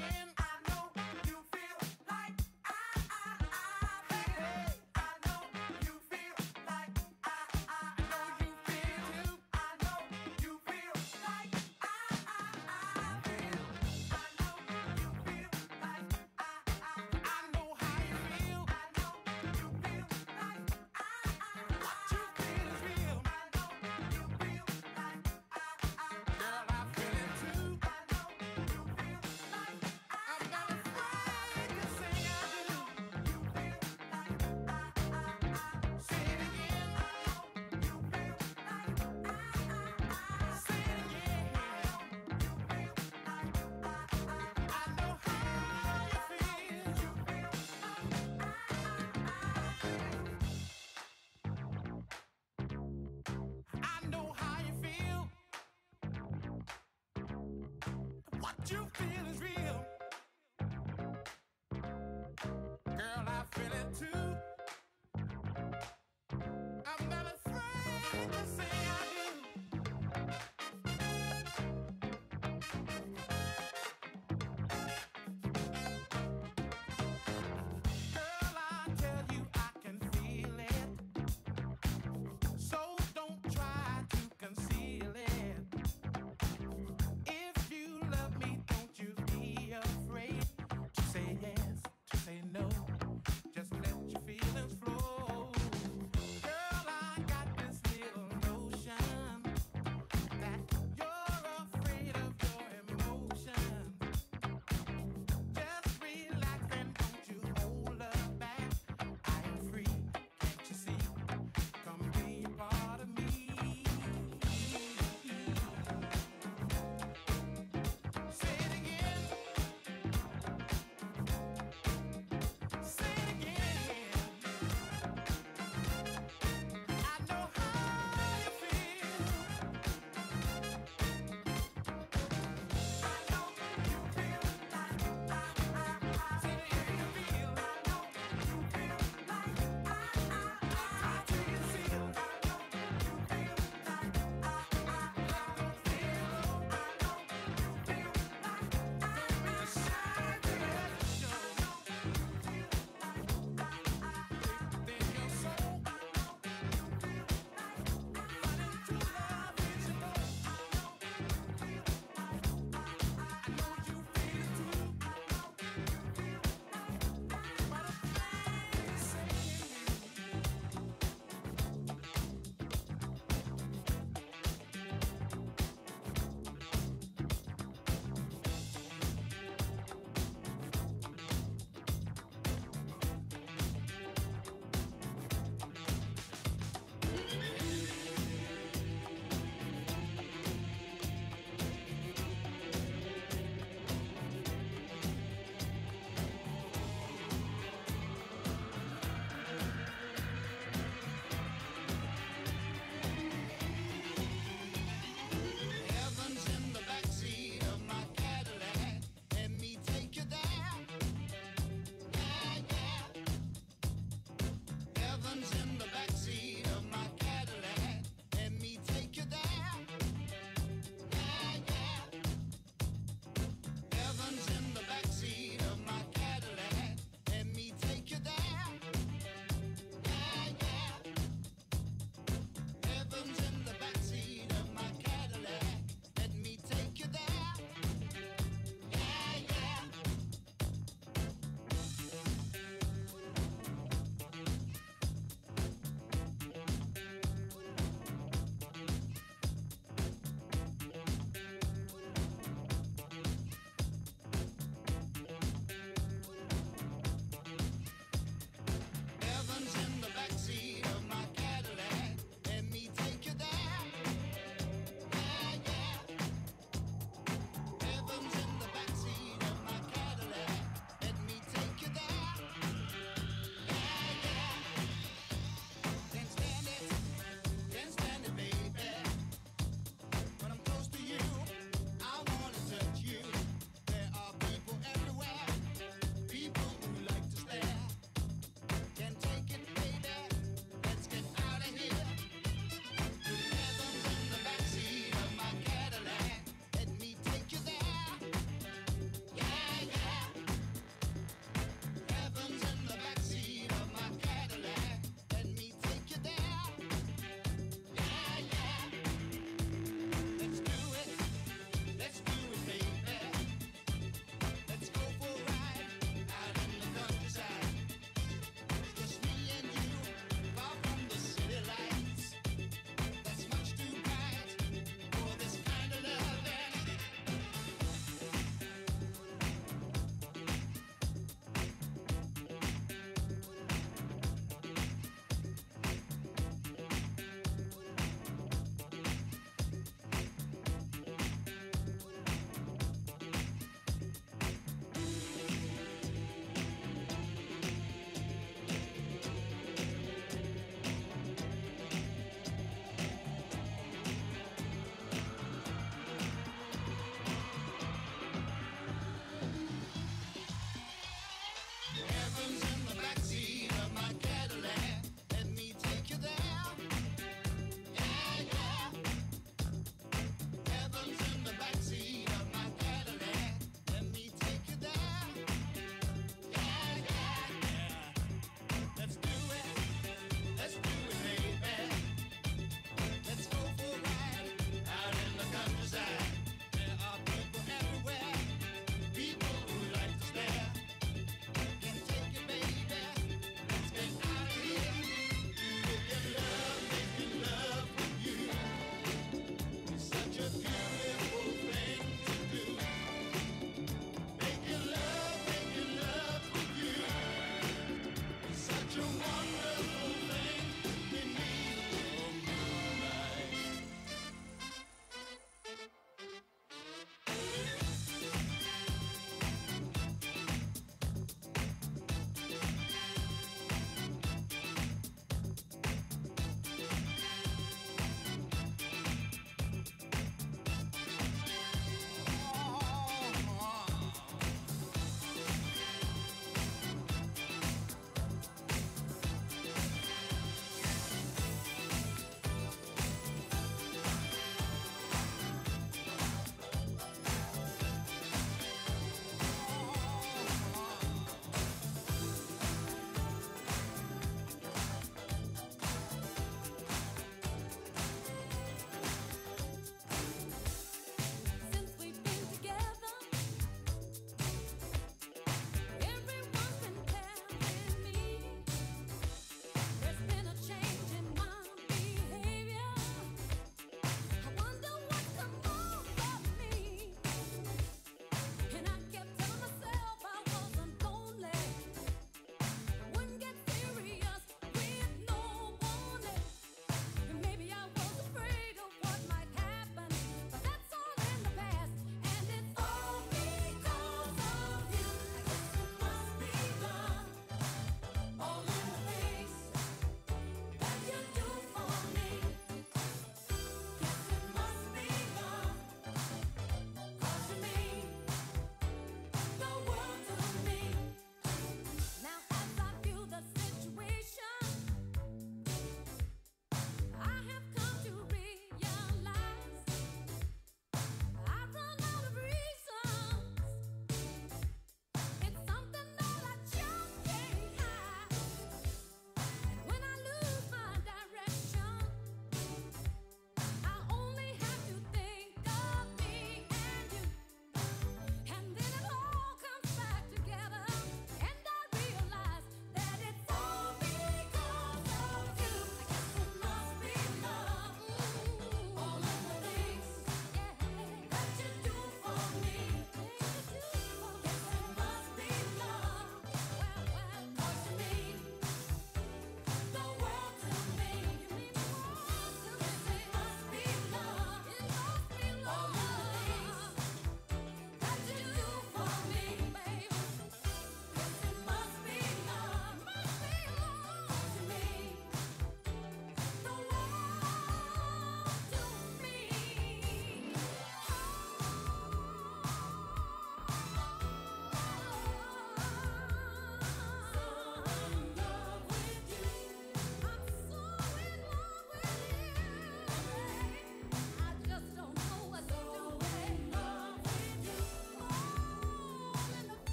darling. you feel is real.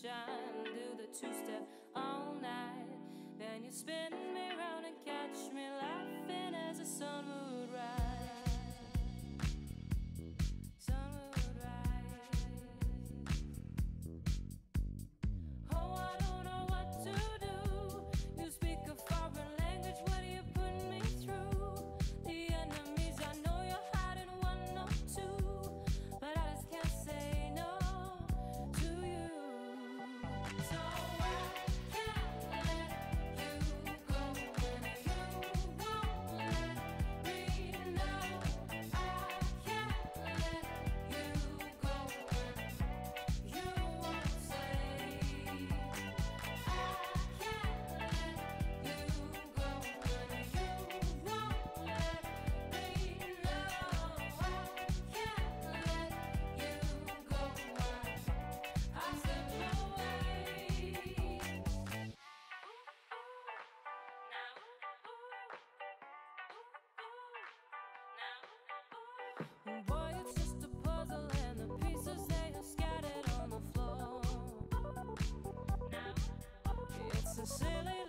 sunshine, do the two step all night. Then you spin silly.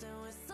so it's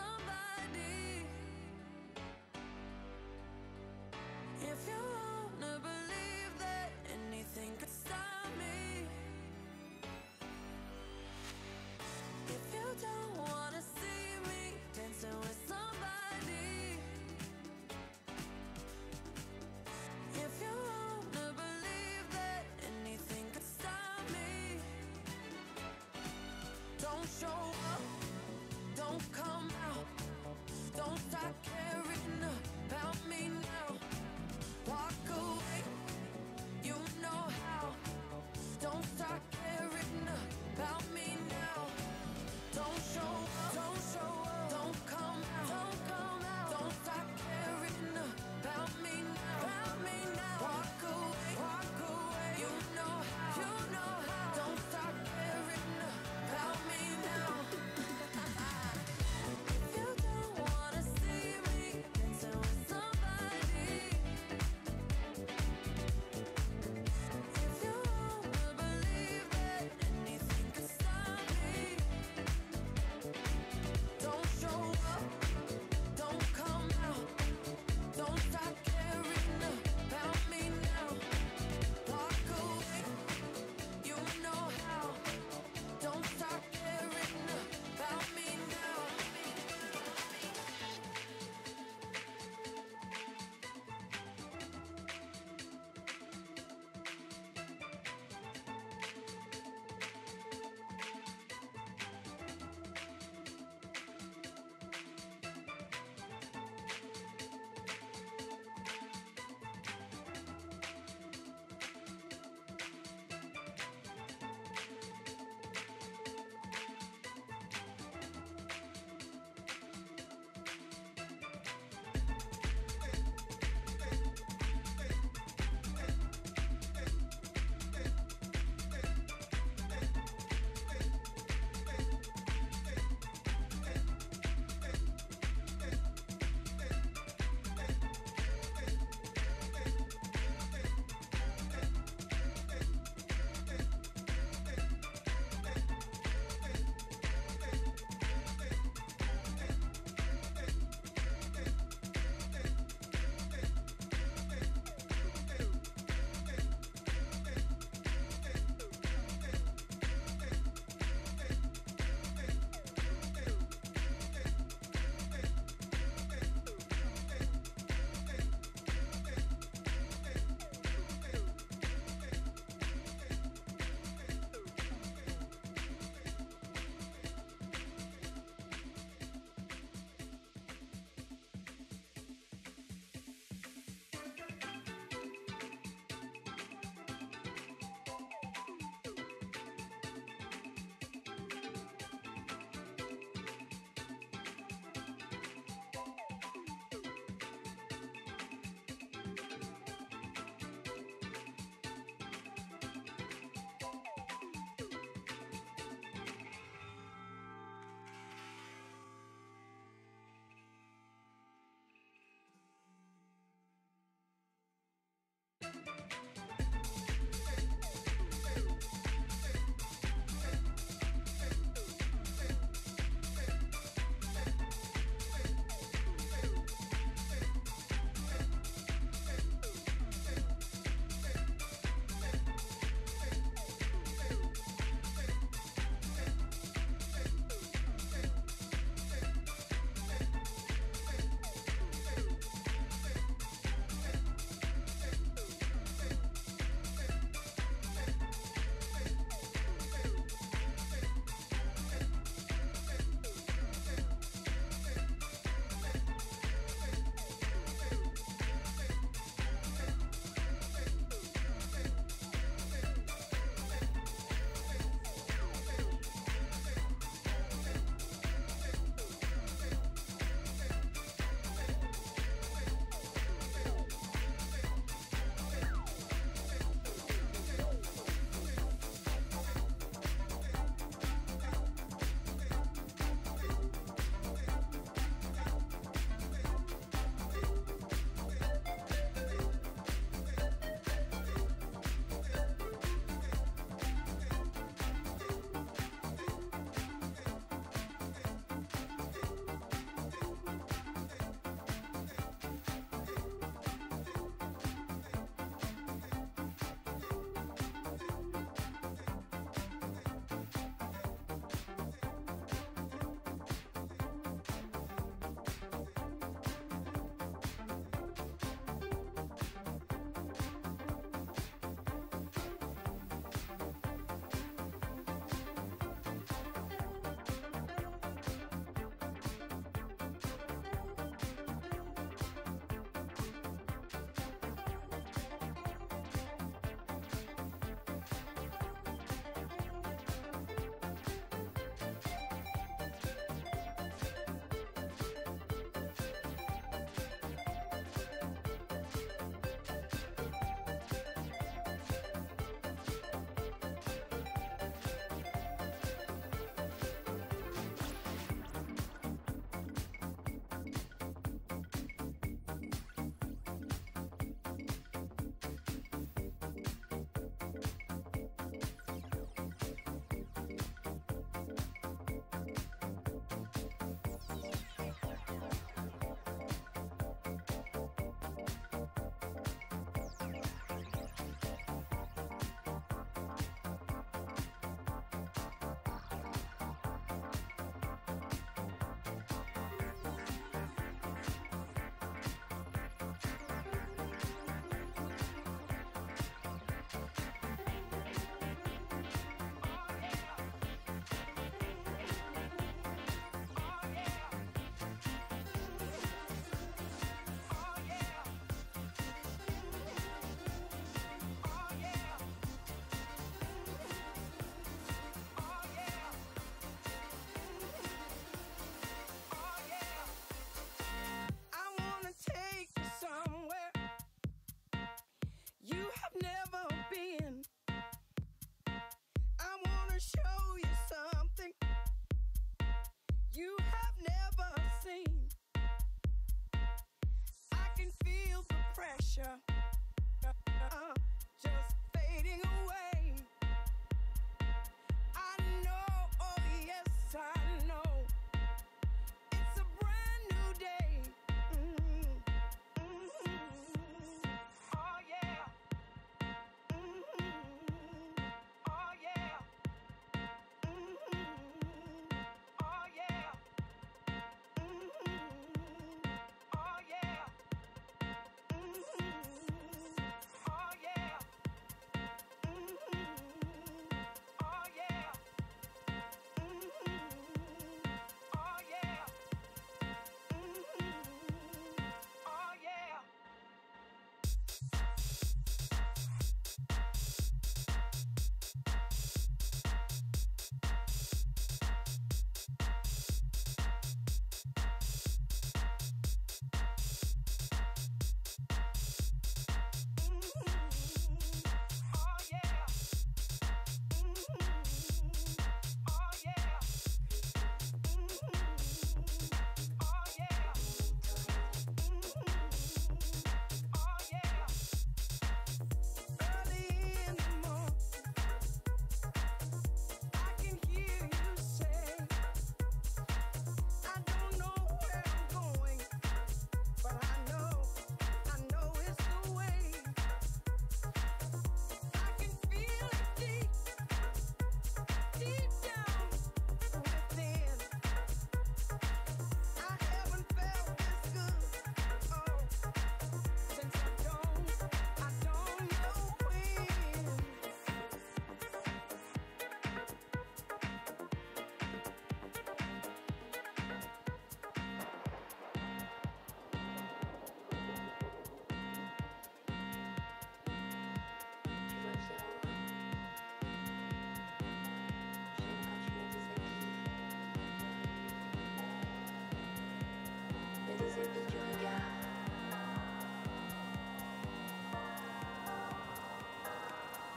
C'est du regard,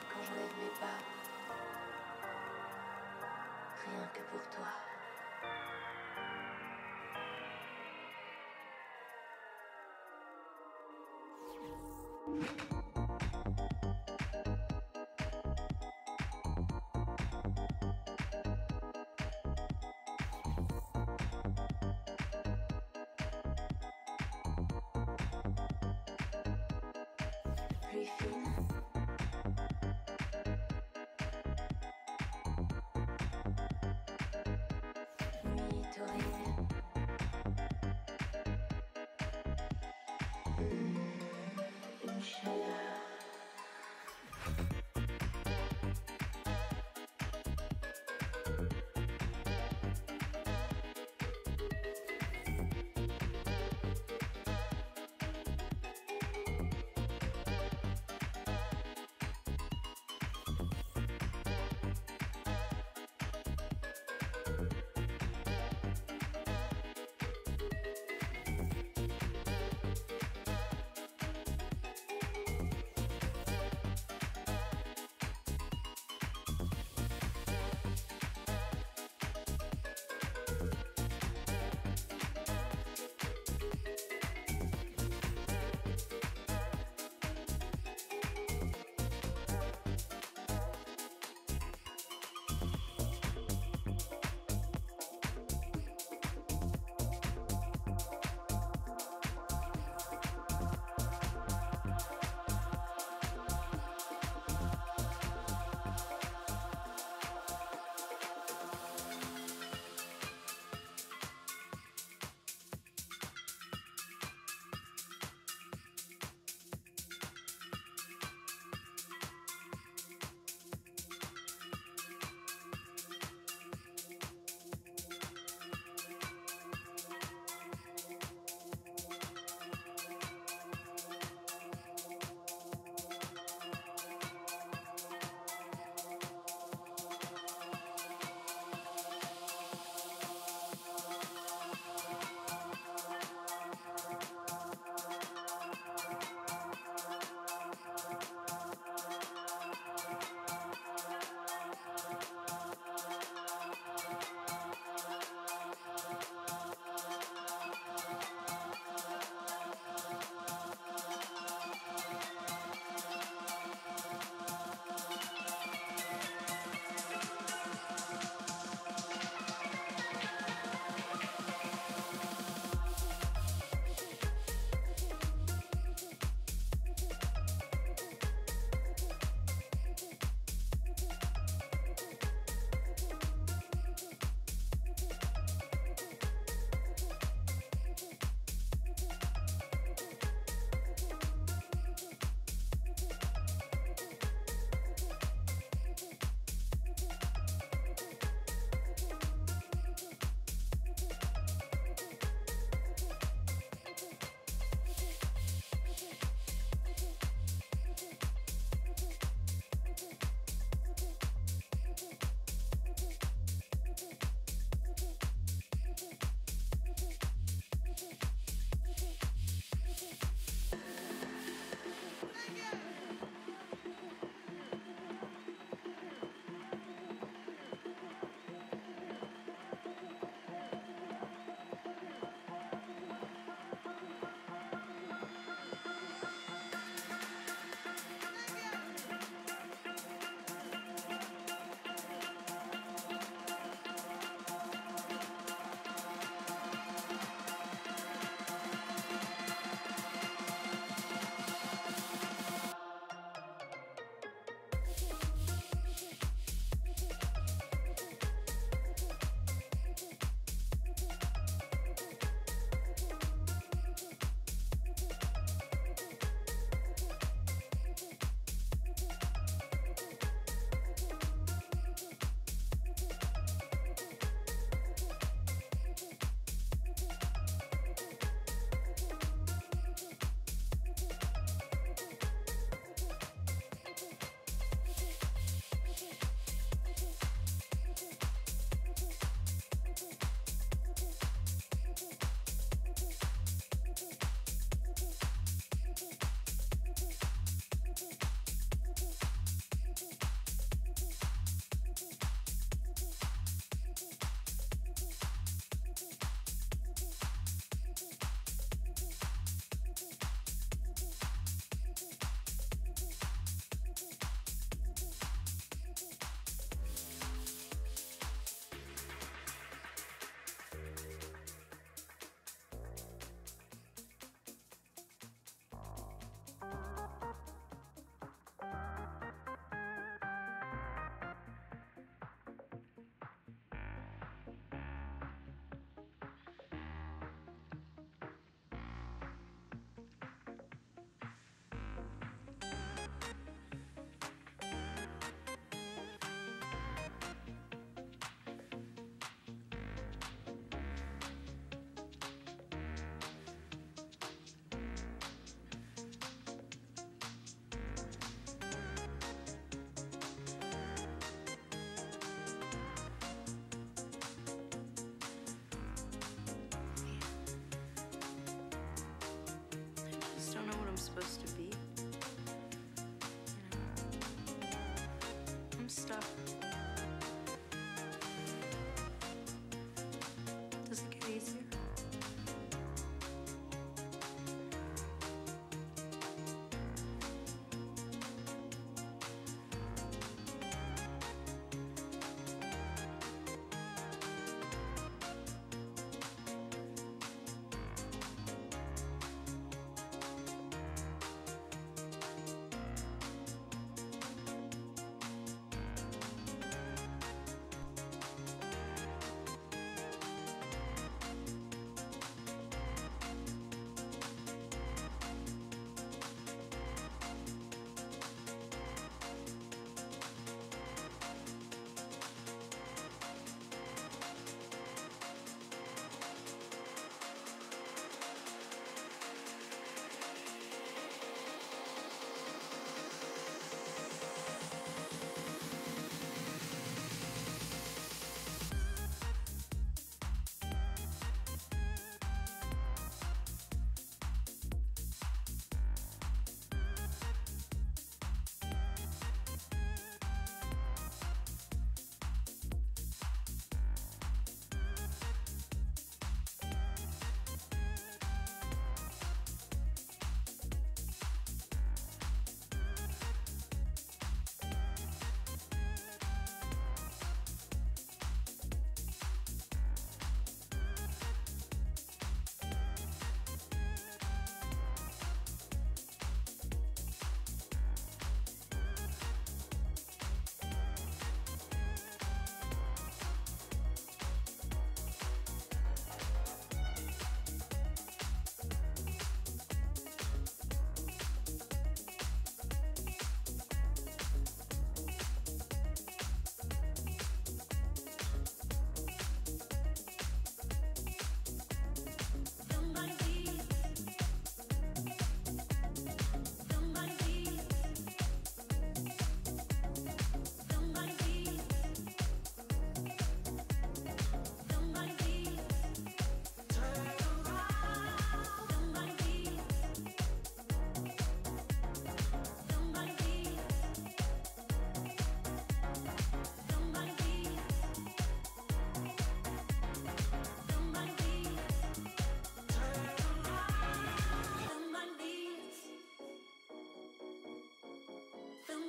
quand je pas rien que pour toi.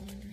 one. Mm.